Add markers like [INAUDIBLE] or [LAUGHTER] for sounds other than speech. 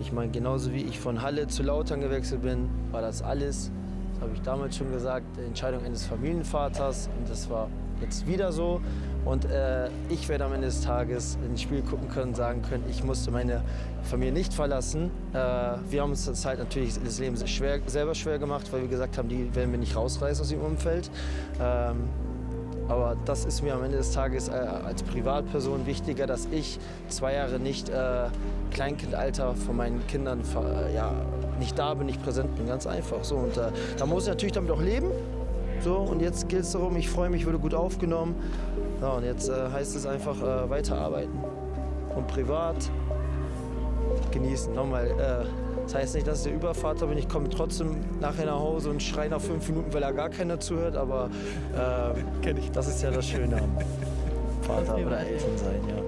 Ich meine, genauso wie ich von Halle zu Lautern gewechselt bin, war das alles, das habe ich damals schon gesagt, Entscheidung eines Familienvaters. Und das war jetzt wieder so. Und äh, ich werde am Ende des Tages ins Spiel gucken können, sagen können, ich musste meine Familie nicht verlassen. Äh, wir haben uns das halt natürlich das Leben schwer, selber schwer gemacht, weil wir gesagt haben, die werden wir nicht rausreißen aus dem Umfeld. Ähm, aber das ist mir am Ende des Tages äh, als Privatperson wichtiger, dass ich zwei Jahre nicht äh, Kleinkindalter von meinen Kindern äh, ja, nicht da bin, nicht präsent bin. Ganz einfach so. Und äh, da muss ich natürlich damit auch leben. So, und jetzt geht es darum, ich freue mich, wurde gut aufgenommen. Ja, und jetzt äh, heißt es einfach weiterarbeiten. Und privat genießen. Nochmal, äh, das heißt nicht, dass ich der Übervater bin. Ich komme trotzdem nachher nach Hause und schreie nach fünf Minuten, weil er gar keiner zuhört. Aber äh, [LAUGHS] das ist ja das Schöne am Vater oder Eltern sein, ja.